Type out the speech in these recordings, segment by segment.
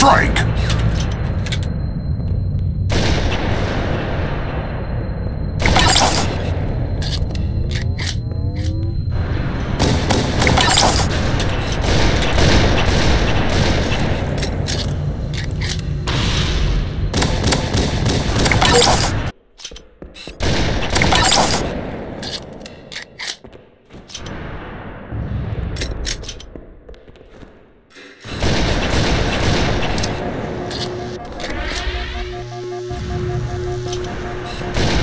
strike!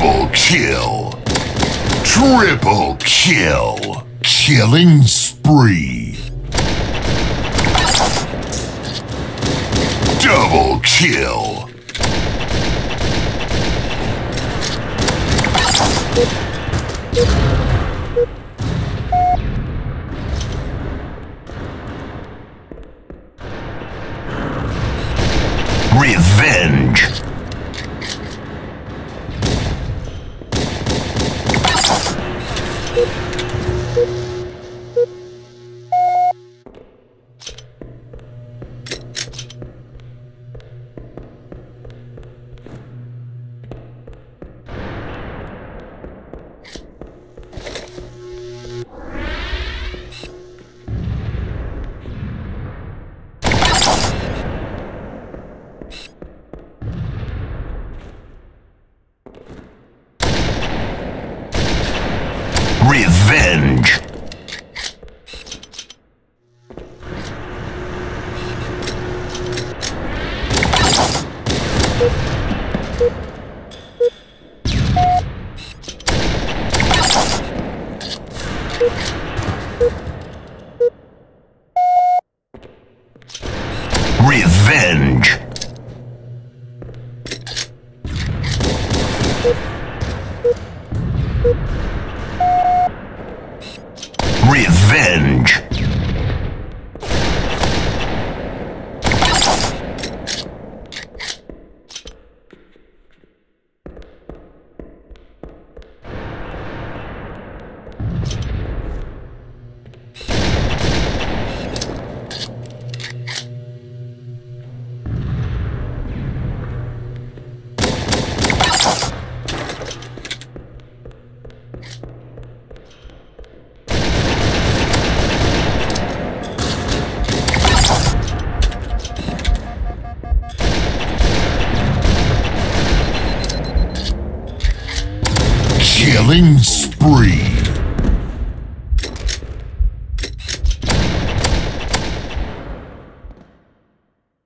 Double kill! Triple kill! Killing spree! Double kill! Revenge! Revenge! Revenge! Killing spree.